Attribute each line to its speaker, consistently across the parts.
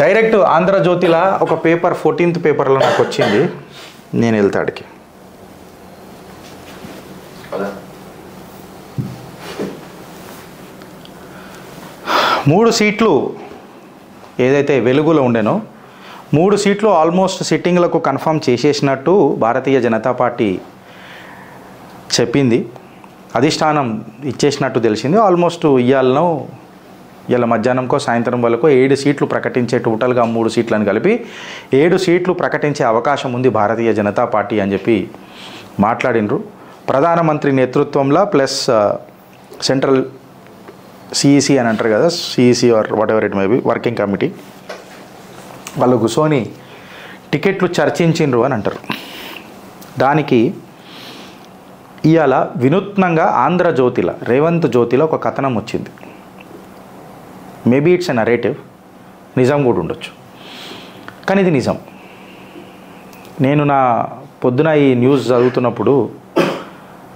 Speaker 1: Direct ఆంధ్రజ్యోతిలా ఒక paper fourteenth పేపర్లో నాకు వచ్చింది. నేను వెళ్తాడికి మూడు సీట్లు ఏదైతే వెలుగులో ఉండేనో మూడు సీట్లు ఆల్మోస్ట్ సిట్టింగ్లకు కన్ఫర్మ్ చేసేసినట్టు భారతీయ జనతా పార్టీ చెప్పింది. అధిష్టానం ఇచ్చేసినట్టు తెలిసింది. ఆల్మోస్ట్ ఇయ్యాలను ఇలా మధ్యాహ్నంకో సాయంత్రం వరకు ఏడు సీట్లు ప్రకటించే టోటల్గా మూడు సీట్లను కలిపి ఏడు సీట్లు ప్రకటించే అవకాశం ఉంది భారతీయ జనతా పార్టీ అని చెప్పి మాట్లాడినరు. ప్రధానమంత్రి నేతృత్వంలో ప్లస్ సెంట్రల్ సిఈసి అని అంటారు కదా CEC or whatever it may be working committee. వాళ్ళు కూర్చొని టికెట్లు చర్చించిండ్రు అని అంటారు. దానికి ఇవాళ వినూత్నంగా ఆంధ్రజ్యోతిల రేవంత్ జ్యోతిలో ఒక కథనం వచ్చింది. మేబీ ఇట్స్ ఎ నరేటివ్ నిజం కూడా ఉండొచ్చు. కానీ ఇది నిజం. నేను నా పొద్దున ఈ న్యూస్ చదువుతున్నప్పుడు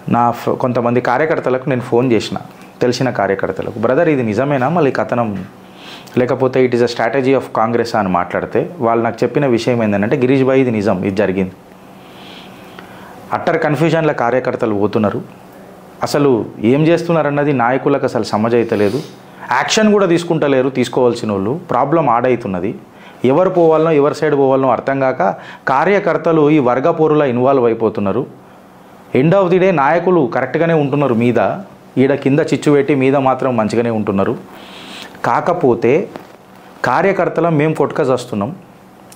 Speaker 1: నా కొంతమంది కార్యకర్తలకు నేను ఫోన్ చేసిన. తెలిసిన కార్యకర్తలకు. బ్రదర్ ఇది నిజమేనా? మళ్ళీ కథనం. లేకపోతే it is a strategy of Congress అని మాట్లాడితే వాళ్ళు నాకు చెప్పిన విషయం ఏంటంటే గిరీష్ భాయ్ ఇది నిజం. ఇది జరిగింది. అట్టర్ కన్ఫ్యూజన్ల కార్యకర్తలు పోతున్నారు. అసలు ఏం చేస్తున్నారన్నది నాయకులకు అసలు సమజైతలేదు. యాక్షన్ కూడా తీసుకుంటలేరు తీసుకోవాల్సిన వాళ్ళు ప్రాబ్లం ఆడవుతున్నది ఎవరు పోవాలనో ఎవరి సైడ్ పోవాలనో అర్థం కాక కార్యకర్తలు ఈ వర్గ పోరులో ఇన్వాల్వ్ అయిపోతున్నారు. ఎండ్ ఆఫ్ ది డే నాయకులు కరెక్ట్గానే ఉంటున్నారు మీద. ఈడ కింద చిచ్చు పెట్టి మీద మాత్రం మంచిగానే ఉంటున్నారు. కాకపోతే కార్యకర్తల మేము కొట్టుకజస్తున్నాం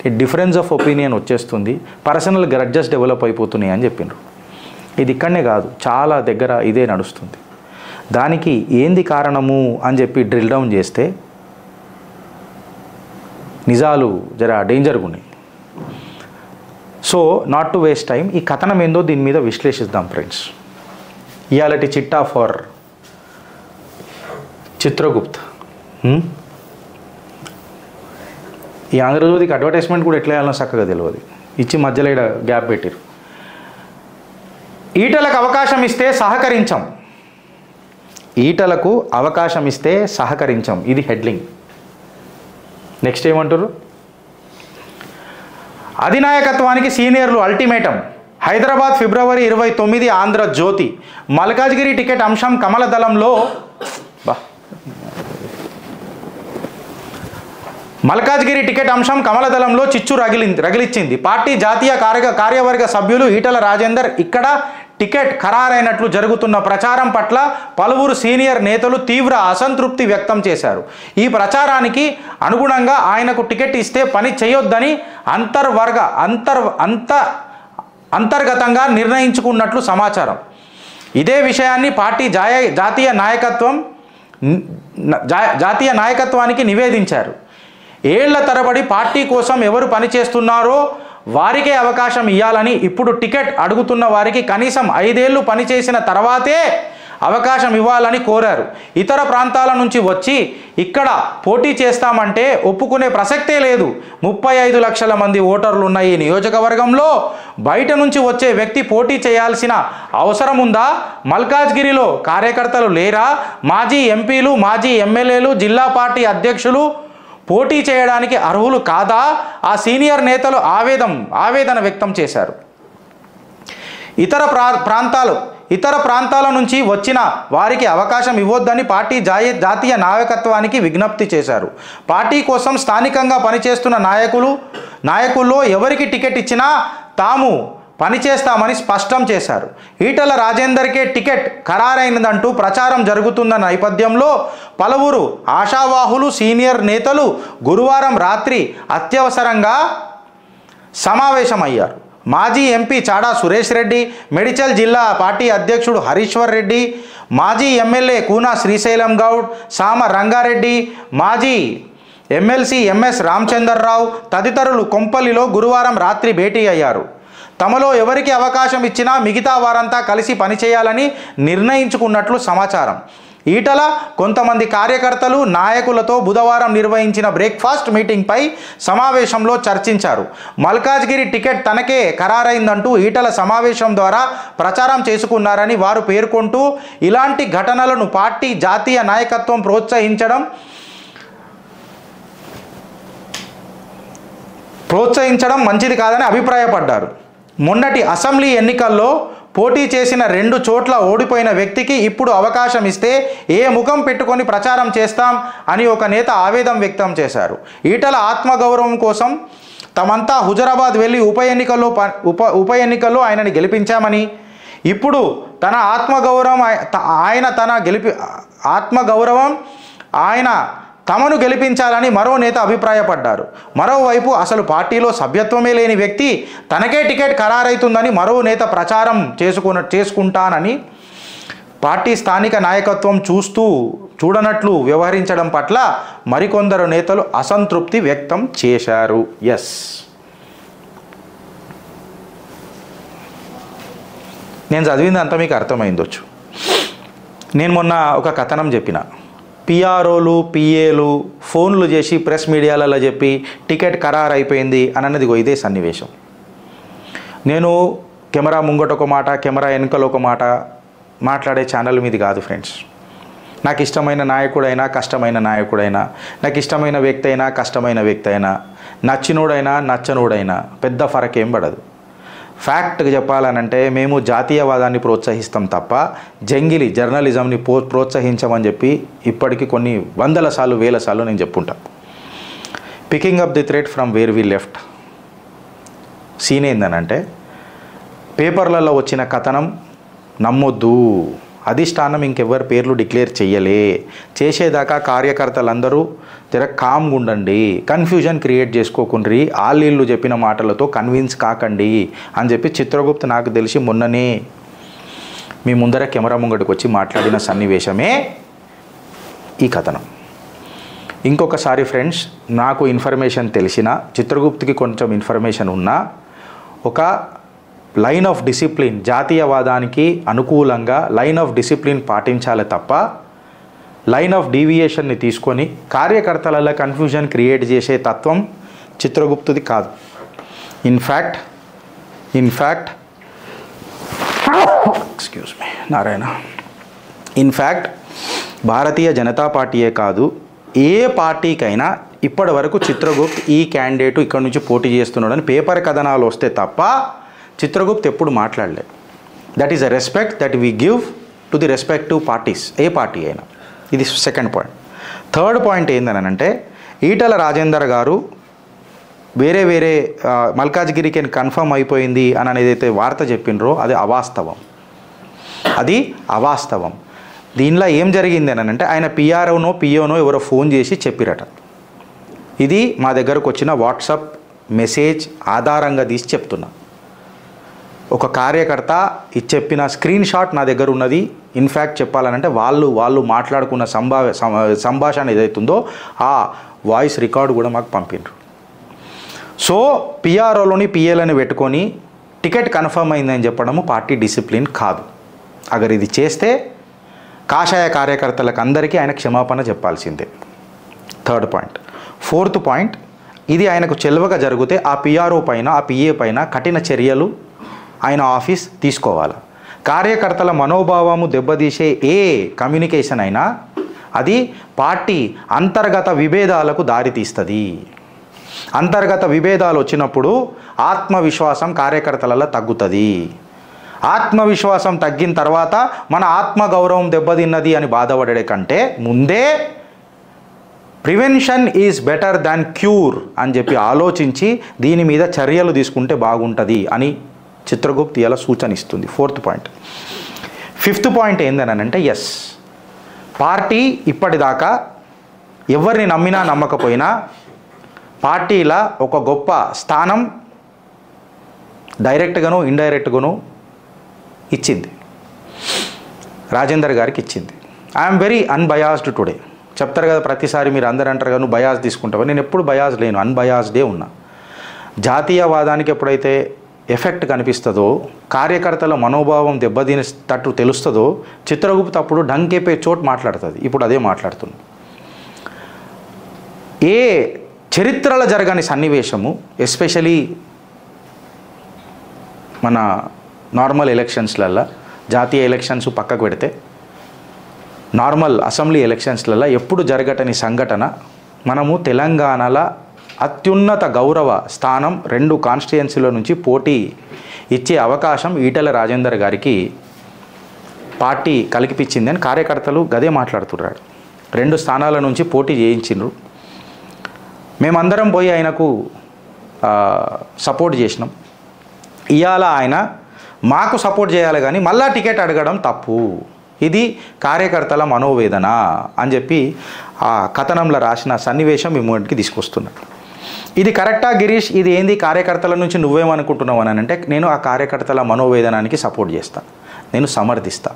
Speaker 1: ఈ డిఫరెన్స్ ఆఫ్ ఒపీనియన్ వచ్చేస్తుంది. పర్సనల్ గ్రడ్జెస్ డెవలప్ అయిపోతున్నాయి అని చెప్పిండ్రు ఇది ఇక్కడనే కాదు. చాలా దగ్గర ఇదే నడుస్తుంది. దానికి ఏంది కారణము అని చెప్పి డ్రిల్ డౌన్ చేస్తే నిజాలు జర డేంజర్గా ఉన్నాయి so not to waste time ఈ కథనం ఏందో దీని మీద విశ్లేషిద్దాం ఫ్రెండ్స్ ఇయాలటి చిట్టా ఫర్ చిత్రగుప్త్. Hmm? ఈ ఆంధ్రజ్యోతికి అడ్వర్టైజ్మెంట్ కూడా ఎట్లా వేయాలో చక్కగా తెలియదు ఇచ్చి మధ్యలో గ్యాప్ పెట్టారు. ఈటలకు అవకాశం ఇస్తే సహకరించాం. ఈటలకు అవకాశం ఇస్తే సహకరించం. ఇది హెడ్లింగ్. నెక్స్ట్ ఏమంటారు అధినాయకత్వానికి సీనియర్లు అల్టిమేటం. హైదరాబాద్ ఫిబ్రవరి ఇరవై తొమ్మిది ఆంధ్రజ్యోతి మల్కాజ్గిరి టికెట్ అంశం కమలదళంలో బా. మల్కాజ్గిరి టికెట్ అంశం కమలదళంలో చిచ్చు రగిలి రగిలిచ్చింది. పార్టీ జాతీయ కార్య కార్యవర్గ సభ్యులు ఈటల రాజేందర్ ఇక్కడ టికెట్ ఖరారైనట్లు జరుగుతున్న ప్రచారం పట్ల పలువురు సీనియర్ నేతలు తీవ్ర అసంతృప్తి వ్యక్తం చేశారు. ఈ ప్రచారానికి అనుగుణంగా ఆయనకు టికెట్ ఇస్తే పని చేయొద్దని అంతర్వర్గ అంతర్ అంత అంతర్గతంగా నిర్ణయించుకున్నట్లు సమాచారం. ఇదే విషయాన్ని పార్టీ జాయ జాతీయ నాయకత్వం జాతీయ నాయకత్వానికి నివేదించారు. ఏళ్ళ తరబడి పార్టీ కోసం ఎవరు పనిచేస్తున్నారో వారికే అవకాశం ఇవ్వాలని ఇప్పుడు టికెట్ అడుగుతున్న వారికి కనీసం ఐదేళ్ళు పనిచేసిన తర్వాతే అవకాశం ఇవ్వాలని కోరారు. ఇతర ప్రాంతాల నుంచి వచ్చి ఇక్కడ పోటీ చేస్తామంటే ఒప్పుకునే ప్రసక్తే లేదు. ముప్పై ఐదు లక్షల మంది ఓటర్లు ఉన్న ఈ నియోజకవర్గంలో. బయట నుంచి వచ్చే వ్యక్తి పోటీ చేయాల్సిన అవసరం ఉందా? మల్కాజ్గిరిలో కార్యకర్తలు లేరా? మాజీ ఎంపీలు మాజీ ఎమ్మెల్యేలు జిల్లా పార్టీ అధ్యక్షులు పోటీ చేయడానికి అర్హులు కాదా? ఆ సీనియర్ నేతలు ఆవేదం ఆవేదన వ్యక్తం చేశారు. ఇతర ప్రా ప్రాంతాలు ఇతర ప్రాంతాల నుంచి వచ్చిన వారికి అవకాశం ఇవ్వొద్దని పార్టీ జాయ జాతీయ నాయకత్వానికి విజ్ఞప్తి చేశారు. పార్టీ కోసం స్థానికంగా పనిచేస్తున్న నాయకులు నాయకుల్లో ఎవరికి టికెట్ ఇచ్చినా తాము పనిచేస్తామని స్పష్టం చేశారు. ఈటల రాజేందర్కే టికెట్ ఖరారైనదంటూ ప్రచారం జరుగుతున్న నేపథ్యంలో పలువురు ఆశావాహులు సీనియర్ నేతలు గురువారం రాత్రి అత్యవసరంగా సమావేశమయ్యారు. మాజీ ఎంపీ చాడా సురేష్ రెడ్డి మెడిచల్ జిల్లా పార్టీ అధ్యక్షుడు హరీశ్వర్ రెడ్డి మాజీ ఎమ్మెల్యే కూనా శ్రీశైలం గౌడ్ సామ రంగారెడ్డి మాజీ ఎమ్మెల్సీ ఎంఎస్ రామచందర్రావు తదితరులు కొంపల్లిలో గురువారం రాత్రి భేటీ అయ్యారు. తమలో ఎవరికి అవకాశం ఇచ్చినా మిగతా వారంతా కలిసి పనిచేయాలని నిర్ణయించుకున్నట్లు సమాచారం. ఈటల కొంతమంది కార్యకర్తలు నాయకులతో బుధవారం నిర్వహించిన బ్రేక్ఫాస్ట్ మీటింగ్పై సమావేశంలో చర్చించారు. మల్కాజ్గిరి టికెట్ తనకే ఖరారైందంటూ ఈటల సమావేశం ద్వారా ప్రచారం చేసుకున్నారని వారు పేర్కొంటూ ఇలాంటి ఘటనలను పార్టీ జాతీయ నాయకత్వం ప్రోత్సహించడం ప్రోత్సహించడం మంచిది కాదని అభిప్రాయపడ్డారు. మొన్నటి అసెంబ్లీ ఎన్నికల్లో పోటీ చేసిన రెండు చోట్ల ఓడిపోయిన వ్యక్తికి ఇప్పుడు అవకాశం ఇస్తే ఏ ముఖం పెట్టుకొని ప్రచారం చేస్తాం అని ఒక నేత ఆవేదం వ్యక్తం చేశారు. ఈటల ఆత్మగౌరవం కోసం తమంతా హుజరాబాద్ వెళ్ళి ఉప ఎన్నికల్లో ప- ఉప ఉప ఎన్నికల్లో ఆయనని గెలిపించామని ఇప్పుడు తన ఆత్మగౌరవం ఆయన తన గెలిపి ఆత్మగౌరవం ఆయన తమను గెలిపించాలని మరో నేత అభిప్రాయపడ్డారు. మరోవైపు అసలు పార్టీలో సభ్యత్వమే లేని వ్యక్తి తనకే టికెట్ ఖరారైతుందని మరో నేత ప్రచారం చేసుకున్న చేసుకుంటానని పార్టీ స్థానిక నాయకత్వం చూస్తూ చూడనట్లు వ్యవహరించడం పట్ల మరికొందరు నేతలు అసంతృప్తి వ్యక్తం చేశారు. ఎస్. నేను చదివింది అంత మీకు అర్థమైందొచ్చు. నేను మొన్న ఒక కథనం చెప్పిన. పిఆర్ఓలు పిఏలు ఫోన్లు చేసి ప్రెస్ మీడియాలలో చెప్పి టికెట్ ఖరారు అయిపోయింది అని అన్నది ఇదే సన్నివేశం. నేను కెమెరా ముంగట ఒక మాట కెమెరా వెనుకలు ఒక మాట మాట్లాడే ఛానల్ మీది కాదు ఫ్రెండ్స్. నాకు ఇష్టమైన నాయకుడైనా కష్టమైన నాయకుడైనా నాకు ఇష్టమైన వ్యక్తి అయినా కష్టమైన వ్యక్తి అయినా నచ్చినోడైనా నచ్చనోడైనా పెద్ద ఫరక్ ఏం పడదు. ఫ్యాక్ట్ చెప్పాలనంటే మేము జాతీయవాదాన్ని ప్రోత్సహిస్తాం తప్ప జంగిలి జర్నలిజంని ప్రో ప్రోత్సహించమని చెప్పి ఇప్పటికీ కొన్ని వందల సార్లు వేల సార్లు నేను చెప్పుంటాను picking up the thread from where we left scene ఏందనంటే పేపర్లలో వచ్చిన కథనం నమ్మొద్దు. అధిష్టానం ఇంకెవ్వరి పేర్లు డిక్లేర్ చేయలే చేసేదాకా కార్యకర్తలందరూ తెర కామ్గా ఉండండి. Confusion create చేసుకోకుండ్రి. ఆళ్ళీళ్ళు చెప్పిన మాటలతో కన్విన్స్ కాకండి అని చెప్పి చిత్రగుప్త నాకు తెలిసి మొన్ననే మీ ముందర కెమెరా ముంగడికి వచ్చి మాట్లాడిన సన్నివేశమే ఈ కథనం. ఇంకొకసారి ఫ్రెండ్స్ నాకు ఇన్ఫర్మేషన్ తెలిసిన చిత్రగుప్తికి కొంచెం ఇన్ఫర్మేషన్ ఉన్నా ఒక లైన్ ఆఫ్ డిసిప్లిన్ జాతీయవాదానికి అనుకూలంగా లైన్ ఆఫ్ డిసిప్లిన్ పాటించాలి తప్ప లైన్ ఆఫ్ డీవియేషన్ని తీసుకొని కార్యకర్తలలో కన్ఫ్యూజన్ క్రియేట్ చేసే తత్వం చిత్రగుప్తుది కాదు. In fact in fact excuse me Narayana. In fact Bharatiya Janata పార్టీయే కాదు ఏ పార్టీకైనా ఇప్పటి వరకు చిత్రగుప్త్ ఈ క్యాండిడేట్ ఇక్కడ నుంచి పోటీ చేస్తున్నాడని పేపర్ కథనాలు వస్తే తప్ప చిత్రగుప్త్ ఎప్పుడు మాట్లాడలేదు that is a respect that we give to the respective parties A party అయినా. ఇది సెకండ్ పాయింట్ థర్డ్ పాయింట్ ఏందనంటే ఈటల రాజేందర్ గారు వేరే వేరే మల్కాజ్గిరికి కన్ఫర్మ్ అయిపోయింది అని అనేదైతే వార్త చెప్పినరో అది అవాస్తవం. అది అవాస్తవం. దీనిలో ఏం జరిగింది అని అంటే ఆయన పిఆర్ఓనో పిఓనో ఎవరో ఫోన్ చేసి చెప్పిరట. ఇది మా దగ్గరకు వచ్చిన వాట్సాప్ మెసేజ్ ఆధారంగా తీసి చెప్తున్నా. ఒక కార్యకర్త ఇది చెప్పిన స్క్రీన్ షాట్ నా దగ్గర ఉన్నది. ఇన్ఫ్యాక్ట్ చెప్పాలనంటే వాళ్ళు వాళ్ళు మాట్లాడుకున్న సంభావ్య సంభాషణ ఏదైతుందో ఆ వాయిస్ రికార్డు కూడా మాకు పంపిండ్రు. సో పిఆర్ఓలోని పిఏలని పెట్టుకొని టికెట్ కన్ఫర్మ్ అయిందని చెప్పడము పార్టీ డిసిప్లిన్ కాదు. అగర్ ఇది చేస్తే కాషాయ కార్యకర్తలకు అందరికీ ఆయన క్షమాపణ చెప్పాల్సిందే. థర్డ్ పాయింట్ ఫోర్త్ పాయింట్ ఇది ఆయనకు చెల్వగా జరిగితే ఆ పిఆర్ఓ పైన ఆ పిఏ పైన కఠిన చర్యలు ఆయన ఆఫీస్ తీసుకోవాలి. కార్యకర్తల మనోభావము దెబ్బతీసే ఏ కమ్యూనికేషన్ అయినా అది పార్టీ అంతర్గత విభేదాలకు దారితీస్తుంది. అంతర్గత విభేదాలు వచ్చినప్పుడు ఆత్మవిశ్వాసం కార్యకర్తలలో తగ్గుతుంది. ఆత్మవిశ్వాసం తగ్గిన తర్వాత మన ఆత్మగౌరవం దెబ్బతిన్నది అని బాధపడే కంటే ముందే prevention is better than cure అని చెప్పి ఆలోచించి దీని మీద చర్యలు తీసుకుంటే బాగుంటుంది అని చిత్రగుప్తి ఎలా సూచన ఇస్తుంది? ఫోర్త్ పాయింట్ ఫిఫ్త్ పాయింట్ ఏందనంటే ఎస్ పార్టీ ఇప్పటిదాకా ఎవరిని నమ్మినా నమ్మకపోయినా పార్టీల ఒక గొప్ప స్థానం డైరెక్ట్గాను ఇండైరెక్ట్గాను ఇచ్చింది. రాజేందర్ గారికి ఇచ్చింది. ఐఎమ్ వెరీ అన్బయాస్డ్ టుడే చెప్తారు కదా ప్రతిసారి మీరు అందరు అంటారు కదా నువ్వు బయాస్ తీసుకుంటావు? నేను ఎప్పుడు బయాస్ లేను అన్బయాస్డే ఉన్నా. జాతీయవాదానికి ఎప్పుడైతే ఎఫెక్ట్ కనిపిస్తుందో కార్యకర్తల మనోభావం దెబ్బతినేటట్టు తెలుస్తుందో చిత్రగుప్త అప్పుడు డంకేపే చోట్ మాట్లాడుతుంది. ఇప్పుడు అదే మాట్లాడుతుంది. ఏ చరిత్రలో జరగని సన్నివేశము ఎస్పెషలీ మన నార్మల్ ఎలక్షన్స్లల్లో జాతీయ ఎలక్షన్స్ పక్కకు పెడితే నార్మల్ అసెంబ్లీ ఎలక్షన్స్లలో ఎప్పుడు జరగటని సంఘటన మనము తెలంగాణలో అత్యున్నత గౌరవ స్థానం రెండు కాన్స్టిట్యుయెన్సీల నుంచి పోటీ ఇచ్చే అవకాశం ఈటెల రాజేందర్ గారికి పార్టీ కలిగిపించిందని కార్యకర్తలు గదే మాట్లాడుతున్నారు. రెండు స్థానాల నుంచి పోటీ చేయించిండ్రు. మేమందరం పోయి ఆయనకు సపోర్ట్ చేసినాం. ఇవాళ ఆయన మాకు సపోర్ట్ చేయాలి కానీ మళ్ళా టికెట్ అడగడం తప్పు. ఇది కార్యకర్తల మనోవేదన అని చెప్పి ఆ కథనంలో రాసిన సన్నివేశం మీ ముందుకి తీసుకొస్తున్నాడు ఇది కరెక్టా గిరీష్? ఇది ఏంది? కార్యకర్తల నుంచి నువ్వేమనుకుంటున్నావు అని అంటే నేను ఆ కార్యకర్తల మనోవేదనానికి సపోర్ట్ చేస్తా. నేను సమర్థిస్తా.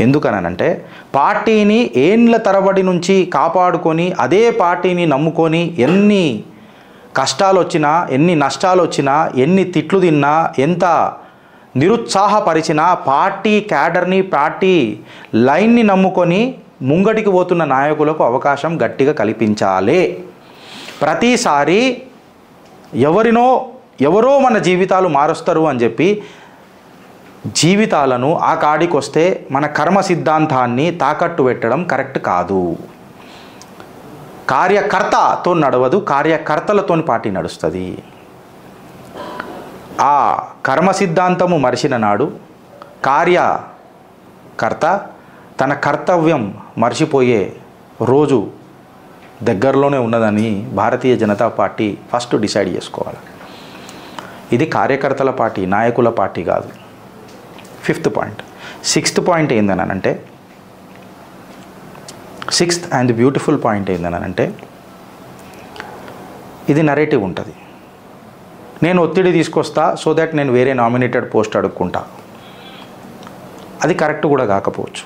Speaker 1: ఎందుకనంటే పార్టీని ఏండ్ల తరబడి నుంచి కాపాడుకొని అదే పార్టీని నమ్ముకొని ఎన్ని కష్టాలు వచ్చినా ఎన్ని నష్టాలు వచ్చినా ఎన్ని తిట్లు తిన్నా ఎంత నిరుత్సాహపరిచినా పార్టీ క్యాడర్ని పార్టీ లైన్ని నమ్ముకొని ముంగటికి పోతున్న నాయకులకు అవకాశం గట్టిగా కల్పించాలి. ప్రతిసారి ఎవరినో ఎవరో మన జీవితాలు మారుస్తారు అని చెప్పి జీవితాలను ఆ కాడికి వస్తే మన కర్మ సిద్ధాంతాన్ని తాకట్టు పెట్టడం కరెక్ట్ కాదు. కార్యకర్తతో నడవదు కార్యకర్తలతో పార్టీ నడుస్తుంది. ఆ కర్మ సిద్ధాంతము మరిచిన నాడు కార్యకర్త తన కర్తవ్యం మర్చిపోయే రోజు దగ్గరలోనే ఉన్నదని Bharatiya Janata party first decide చేసుకోవాలి. ఇది కార్యకర్తల పార్టీ నాయకుల పార్టీ కాదు. Fifth point. సిక్స్త్ పాయింట్ ఏందనంటే సిక్స్త్ అండ్ బ్యూటిఫుల్ పాయింట్ ఏందనంటే ఇది నరేటివ్ ఉంటుంది. నేను ఒత్తిడి తీసుకొస్తా సో దట్ నేను వేరే నామినేటెడ్ పోస్ట్ అడుక్కుంటా. అది కరెక్ట్ కూడా కాకపోవచ్చు.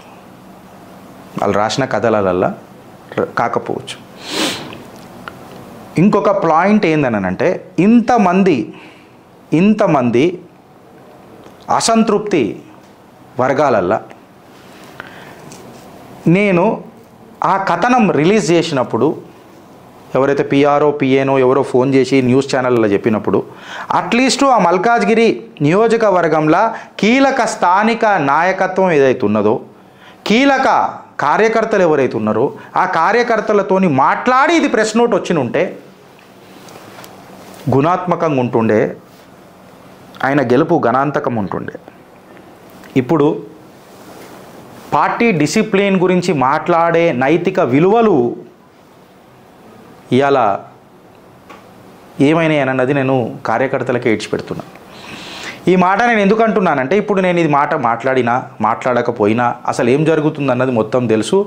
Speaker 1: వాళ్ళు రాసిన కథలల్లా కాకపోవచ్చు. ఇంకొక పాయింట్ ఏందనంటే ఇంతమంది ఇంతమంది అసంతృప్తి వర్గాలల్లా నేను ఆ కథనం రిలీజ్ చేసినప్పుడు ఎవరైతే పిఆర్ఓ పిఏనో ఎవరో ఫోన్ చేసి న్యూస్ ఛానల్లో చెప్పినప్పుడు అట్లీస్ట్ ఆ మల్కాజ్గిరి నియోజకవర్గంలో కీలక స్థానిక నాయకత్వం ఏదైతే ఉన్నదో కీలక కార్యకర్తలు ఎవరైతే ఉన్నారో ఆ కార్యకర్తలతోని మాట్లాడి ఇది ప్రెస్ నోట్ వచ్చిన ఉంటే గుణాత్మకంగా ఉంటుండే ఆయన గెలుపు గణాంతకం ఉంటుండే. ఇప్పుడు పార్టీ డిసిప్లిన్ గురించి మాట్లాడే నైతిక విలువలు ఇవాళ ఏమైనాయనన్నది నేను కార్యకర్తలకు ఏడ్చిపెడుతున్నా ఈ మాట నేను ఎందుకు అంటున్నానంటే ఇప్పుడు నేను ఇది మాట మాట్లాడినా మాట్లాడకపోయినా అసలు ఏం జరుగుతుందన్నది మొత్తం తెలుసు.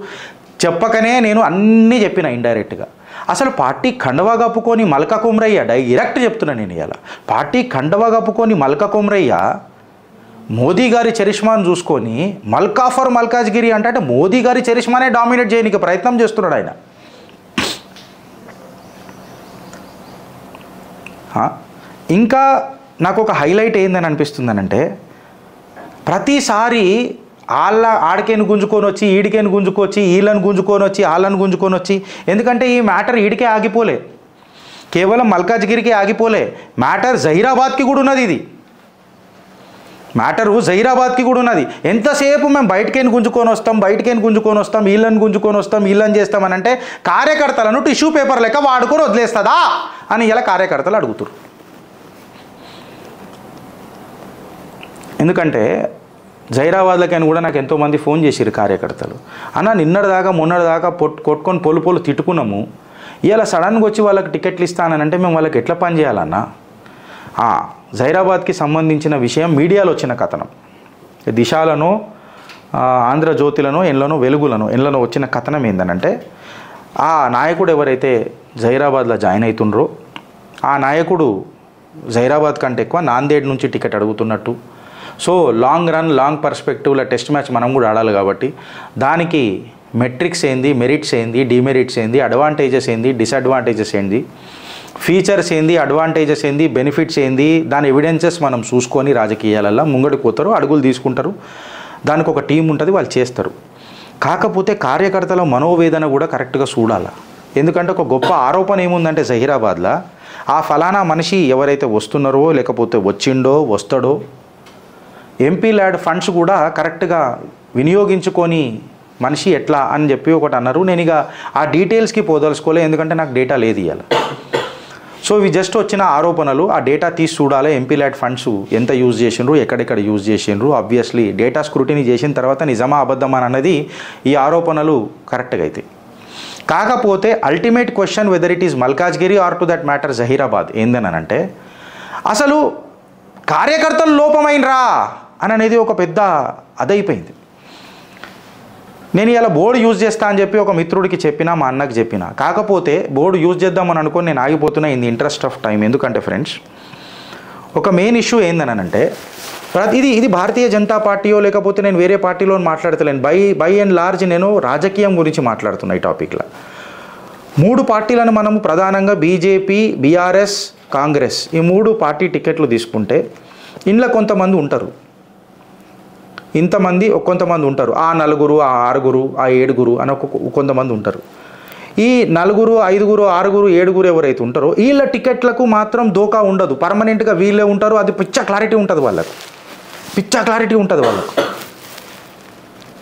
Speaker 1: చెప్పకనే నేను అన్నీ చెప్పిన ఇండైరెక్ట్గా. అసలు పార్టీ కండవా కప్పుకొని మల్క కుమ్రయ్య డైరెక్ట్ చెప్తున్నా నేను ఇలా పార్టీ కండవా కప్పుకొని మల్క కుమ్రయ్య మోదీ గారి చరిష్మాను చూసుకొని మల్కా ఫర్ మల్కాజ్గిరి అంటే అంటే మోదీ గారి చరిష్మానే డామినేట్ చేయడానికి ప్రయత్నం చేస్తున్నాడు ఆయన. ఇంకా నాకు ఒక హైలైట్ ఏందని అనిపిస్తుందనంటే ప్రతిసారి వాళ్ళ ఆడికేను గుంజుకొని వచ్చి ఈడికేను గుంజుకొచ్చి వీళ్ళని గుంజుకొని వచ్చి వాళ్ళని గుంజుకొని వచ్చి ఎందుకంటే ఈ మ్యాటర్ ఈడికే ఆగిపోలే. కేవలం మల్కాజ్గిరికి ఆగిపోలే. మ్యాటర్ జహీరాబాద్కి కూడా ఉన్నది ఇది. మ్యాటరు జహీరాబాద్కి కూడా ఉన్నది. ఎంతసేపు మేము బయటకేని గుంజుకొని వస్తాం బయటకేని గుంజుకొని వస్తాం వీళ్ళని గుంజుకొని వస్తాం వీళ్ళని చేస్తామని అంటే కార్యకర్తలను టిష్యూ పేపర్ లెక్క వాడుకొని వదిలేస్తుందా అని ఇలా కార్యకర్తలు అడుగుతారు ఎందుకంటే జైరాబాద్లకని కూడా నాకు ఎంతోమంది ఫోన్ చేసిరు కార్యకర్తలు. అన్న నిన్నటిదాకా మొన్నటిదాకా పొట్ కొట్టుకొని పొలు పొలు తిట్టుకున్నాము. ఇలా సడన్గా వచ్చి వాళ్ళకి టికెట్లు ఇస్తానంటే మేము వాళ్ళకి ఎట్లా పని చేయాలన్నా? జైరాబాద్కి సంబంధించిన విషయం మీడియాలో వచ్చిన కథనం. దిశాలను ఆ, ఆంధ్రజ్యోతిలను ఎన్లను వెలుగులను ఎన్లను వచ్చిన కథనం ఏందనంటే ఆ నాయకుడు ఎవరైతే జైరాబాద్లో జాయిన్ అవుతుండ్రో ఆ నాయకుడు జైరాబాద్ కంటే ఎక్కువ నాందేడ్ నుంచి టికెట్ అడుగుతున్నట్టు సో లాంగ్ రన్ లాంగ్ పర్స్పెక్టివ్లో టెస్ట్ మ్యాచ్ మనం కూడా ఆడాలి కాబట్టి దానికి మెట్రిక్స్ ఏంది మెరిట్స్ ఏంది డిమెరిట్స్ ఏంది అడ్వాంటేజెస్ ఏంది డిసడ్వాంటేజెస్ ఏంది ఫీచర్స్ ఏంది అడ్వాంటేజెస్ ఏంది బెనిఫిట్స్ ఏంది దాని ఎవిడెన్సెస్ మనం చూసుకొని రాజకీయాలల్లో ముంగడికి పోతారు అడుగులు తీసుకుంటారు. దానికి ఒక టీం ఉంటుంది వాళ్ళు చేస్తారు. కాకపోతే కార్యకర్తల మనోవేదన కూడా కరెక్ట్గా చూడాలి. ఎందుకంటే ఒక గొప్ప ఆరోపణ ఏముందంటే జహీరాబాద్లో ఆ ఫలానా మనిషి ఎవరైతే వస్తున్నారో లేకపోతే వచ్చిండో వస్తాడో ఎంపీ ల్యాడ్ ఫండ్స్ కూడా కరెక్ట్గా వినియోగించుకొని మనిషి ఎట్లా అని చెప్పి ఒకటి అన్నారు. నేను ఇక ఆ డీటెయిల్స్కి పోదలుచుకోలే ఎందుకంటే నాకు డేటా లేదు ఇవాళ సో ఇవి జస్ట్ వచ్చిన ఆరోపణలు. ఆ డేటా తీసి చూడాలి. ఎంపీల్యాడ్ ఫండ్స్ ఎంత యూజ్ చేసిండ్రు ఎక్కడెక్కడ యూజ్ చేసిండ్రు ఆబ్వియస్లీ డేటా స్క్రూటినీ చేసిన తర్వాత నిజమా అబద్ధమా అన్నది ఈ ఆరోపణలు కరెక్ట్గా అయితే. కాకపోతే ultimate question whether it is Malkajgiri or to that matter Zahirabad ఏందనంటే అసలు కార్యకర్తలు లోపమైనరా అని అనేది ఒక పెద్ద అదైపోయింది. నేను ఇలా బోర్డు యూజ్ చేస్తా అని చెప్పి ఒక మిత్రుడికి చెప్పినా మా అన్నకి చెప్పిన కాకపోతే బోర్డు యూజ్ చేద్దామని అనుకొని నేను ఆగిపోతున్నా in the interest of time ఎందుకంటే ఫ్రెండ్స్ ఒక మెయిన్ ఇష్యూ ఏందనంటే ప్రతి ఇది ఇది భారతీయ జనతా పార్టీయో లేకపోతే నేను వేరే పార్టీలో మాట్లాడతలేను. బై బై అండ్ లార్జ్ నేను రాజకీయం గురించి మాట్లాడుతున్నా ఈ టాపిక్లో. మూడు పార్టీలను మనము ప్రధానంగా బీజేపీ బీఆర్ఎస్ కాంగ్రెస్ ఈ మూడు పార్టీ టికెట్లు తీసుకుంటే ఇంట్లో కొంతమంది ఉంటారు. ఇంతమంది కొంతమంది ఉంటారు. ఆ నలుగురు ఆ ఆరుగురు ఆ ఏడుగురు అని ఒక కొంతమంది ఉంటారు. ఈ నలుగురు ఐదుగురు ఆరుగురు ఏడుగురు ఎవరైతే ఉంటారో వీళ్ళ టికెట్లకు మాత్రం దోకా ఉండదు. పర్మనెంట్గా వీళ్ళే ఉంటారు. అది పిచ్చ క్లారిటీ ఉంటుంది వాళ్ళకు. పిచ్చ క్లారిటీ ఉంటుంది వాళ్ళకు.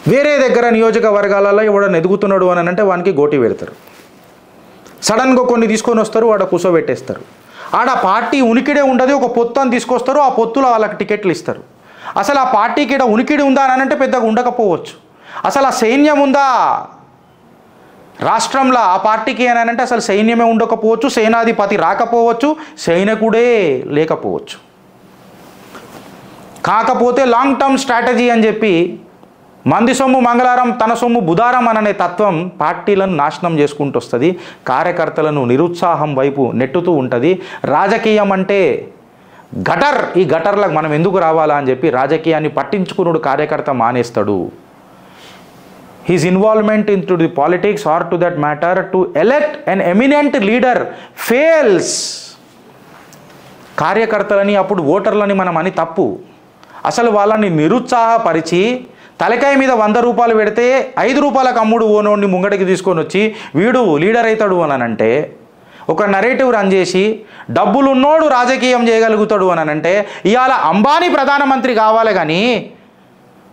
Speaker 1: వేరే దగ్గర నియోజకవర్గాలలో ఎవడన్నా ఎదుగుతున్నాడు అని అంటే వానికి గోటి పెడతారు. సడన్గా కొన్ని తీసుకొని వస్తారు ఆడ కూర్చోబెట్టేస్తారు ఆడ పార్టీ ఉనికిడే ఉండదు. ఒక పొత్తు అని తీసుకొస్తారు ఆ పొత్తులో వాళ్ళకి టికెట్లు ఇస్తారు. అసలు ఆ పార్టీకి ఇక్కడ ఉనికిడి ఉందా అని అంటే పెద్దగా ఉండకపోవచ్చు. అసలు ఆ సైన్యం ఉందా? రాష్ట్రంలో ఆ పార్టీకి అని అంటే అసలు సైన్యమే ఉండకపోవచ్చు సేనాధిపతి రాకపోవచ్చు సైనికుడే లేకపోవచ్చు. కాకపోతే లాంగ్ టర్మ్ స్ట్రాటజీ అని చెప్పి మంది సొమ్ము మంగళవారం తన సొమ్ము బుధారం అననే తత్వం పార్టీలను నాశనం చేసుకుంటూ వస్తుంది. కార్యకర్తలను నిరుత్సాహం వైపు నెట్టుతూ ఉంటుంది. రాజకీయం అంటే గటర్ ఈ గటర్లకు మనం ఎందుకు రావాలా అని చెప్పి రాజకీయాన్ని పట్టించుకున్నాడు కార్యకర్త మానేస్తాడు. His involvement in to the politics or to that matter to elect an eminent leader fails కార్యకర్తలని అప్పుడు ఓటర్లని మనం అని తప్పు. అసలు వాళ్ళని నిరుత్సాహపరిచి తలకాయ మీద వంద రూపాయలు పెడితే ఐదు రూపాయలకు అమ్ముడు ఓనోడిని ముంగడికి తీసుకొని వచ్చి వీడు లీడర్ అవుతాడు అని అంటే ఒక నరేటివ్ రన్ చేసి డబ్బులున్నోడు రాజకీయం చేయగలుగుతాడు అని అంటే ఇవాళ అంబానీ ప్రధానమంత్రి కావాలి కానీ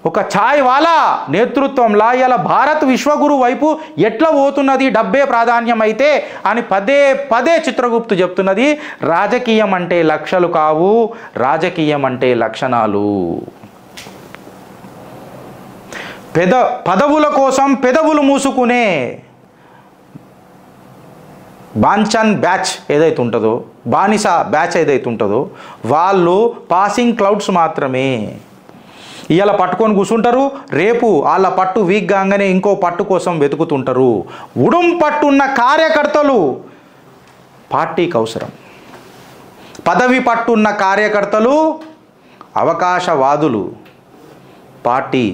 Speaker 1: ఒక ఛాయ్ వాలా నేతృత్వంలా ఇలా భారత్ విశ్వగురు వైపు ఎట్లా పోతున్నది డబ్బే ప్రాధాన్యం అయితే అని పదే పదే చిత్రగుప్తు చెప్తున్నది. రాజకీయం అంటే లక్షలు కావు రాజకీయం అంటే లక్షణాలు. పెద పదవుల కోసం పెదవులు మూసుకునే బాంచన్ బ్యాచ్ ఏదైతే ఉంటుందో బానిస బ్యాచ్ ఏదైతే ఉంటుందో వాళ్ళు పాసింగ్ క్లౌడ్స్ మాత్రమే. ఇవాళ పట్టుకొని కూర్చుంటారు రేపు వాళ్ళ పట్టు వీక్ కాగానే ఇంకో పట్టు కోసం వెతుకుతుంటారు. ఉడుం పట్టున్న కార్యకర్తలు పార్టీకి అవసరం. పదవి పట్టున్న కార్యకర్తలు అవకాశవాదులు పార్టీ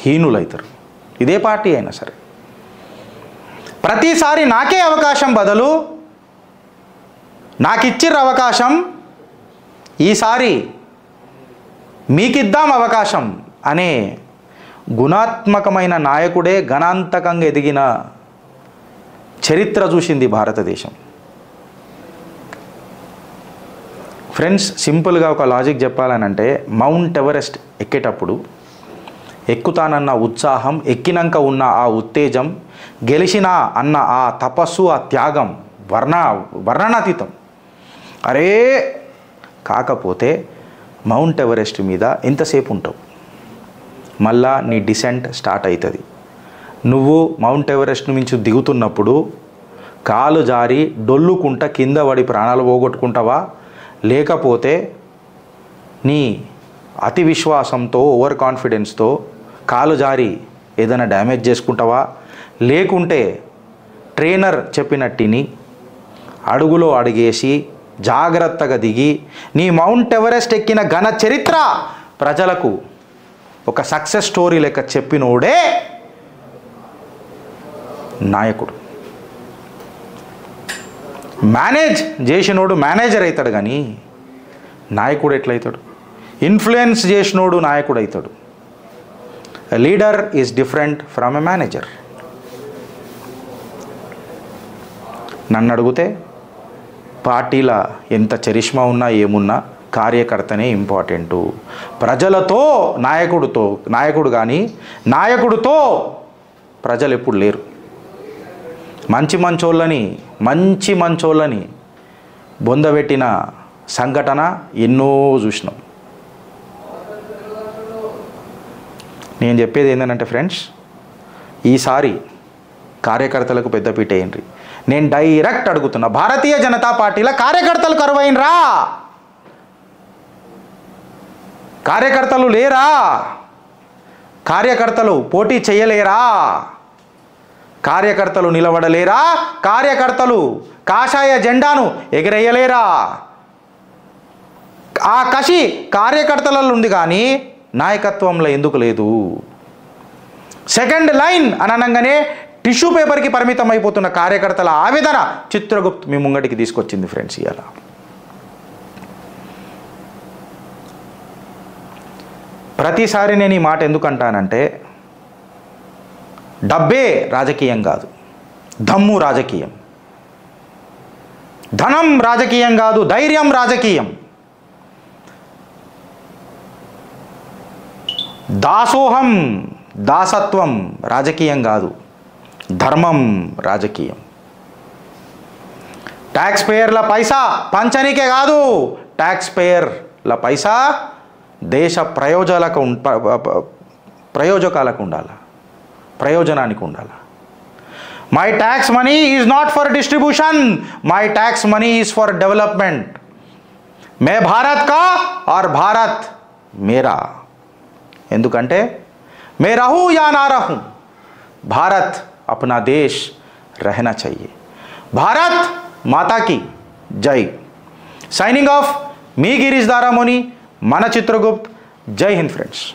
Speaker 1: హీనులవుతారు ఇదే పార్టీ అయినా సరే. ప్రతిసారి నాకే అవకాశం బదులు నాకు ఇచ్చిర్రు అవకాశం ఈసారి మీకిద్దాం అవకాశం అనే గుణాత్మకమైన నాయకుడే గణాంతకంగా ఎదిగిన చరిత్ర చూసింది భారతదేశం. ఫ్రెండ్స్ సింపుల్గా ఒక లాజిక్ చెప్పాలనంటే మౌంట్ ఎవరెస్ట్ ఎక్కేటప్పుడు ఎక్కుతానన్న ఉత్సాహం ఎక్కినాక ఉన్న ఆ ఉత్తేజం గెలిచిన అన్న ఆ తపస్సు ఆ త్యాగం వర్ణ వర్ణనాతీతం. అరే కాకపోతే మౌంట్ ఎవరెస్ట్ మీద ఎంతసేపు ఉంటావు మళ్ళా నీ డిసెంట్ స్టార్ట్ అవుతుంది నువ్వు మౌంట్ ఎవరెస్ట్ నుంచి దిగుతున్నప్పుడు కాలు జారి డొల్లుకుంట కింద పడి ప్రాణాలు పోగొట్టుకుంటావా? లేకపోతే నీ అతి విశ్వాసంతో ఓవర్ కాన్ఫిడెన్స్తో కాలు జారి ఏదైనా డ్యామేజ్ చేసుకుంటావా? లేకుంటే ట్రైనర్ చెప్పినట్టిని అడుగులో అడిగేసి జాగ్రత్తగా దిగి నీ మౌంట్ ఎవరెస్ట్ ఎక్కిన ఘన చరిత్ర ప్రజలకు ఒక సక్సెస్ స్టోరీ లెక్క చెప్పినోడే నాయకుడు. మేనేజ్ చేసినోడు మేనేజర్ అవుతాడు కానీ నాయకుడు ఎట్లయితాడు? ఇన్ఫ్లుయెన్స్ చేసినోడు నాయకుడు అవుతాడు leader is different from a manager. నన్ను అడిగితే పార్టీల ఎంత చరిష్మా ఉన్నా ఏమున్నా కార్యకర్తనే ఇంపార్టెంటు. ప్రజలతో నాయకుడితో నాయకుడు కానీ నాయకుడితో ప్రజలు ఎప్పుడు లేరు. మంచి మంచోళ్ళని మంచి మంచోళ్ళని బొందబెట్టిన సంఘటన ఎన్నో చూసినాం. నేను చెప్పేది ఏంటంటే ఫ్రెండ్స్ ఈసారి కార్యకర్తలకు పెద్దపీట వేయండి నేను డైరెక్ట్ అడుగుతున్నా. భారతీయ జనతా పార్టీల కార్యకర్తలు కరువైనరా? కార్యకర్తలు లేరా? కార్యకర్తలు పోటీ చేయలేరా? కార్యకర్తలు నిలబడలేరా? కార్యకర్తలు కాషాయ జెండాను ఎగరేయలేరా? ఆ కషి కార్యకర్తలలో ఉంది కానీ నాయకత్వంలో ఎందుకు లేదు? సెకండ్ లైన్ అని అనగానే టిష్యూ పేపర్కి పరిమితం అయిపోతున్న కార్యకర్తల ఆవేదన చిత్రగుప్త్ మీ ముంగటికి తీసుకొచ్చింది ఫ్రెండ్స్ ఇవాళ ప్రతిసారి నేను ఈ మాట ఎందుకు అంటానంటే డబ్బే రాజకీయం కాదు దమ్ము రాజకీయం. ధనం రాజకీయం కాదు ధైర్యం రాజకీయం. దాసోహం దాసత్వం రాజకీయం కాదు. ధర్మం రాజకీయం. ట్యాక్స్ పేయర్ల పైసా పంచనీకే కాదు. ట్యాక్స్ పేయర్ల పైసా దేశ ప్రయోజనాలకు ప్రయోజకాలకు ఉండాలి? ప్రయోజనానికి ఉండాలి? My tax money is not for distribution my tax money is for development మే భారత్ కా ఆర్ భారత్ మేరా? ఎందుకంటే మే రహు యా నా రహు? భారత్ अपना देश रहना चाहिए। भारत माता की जय। साइनिंग ऑफ़ मी गिरीश दारा मोनी माना चित्रगुप्त जय हिंद फ्रेंड्स।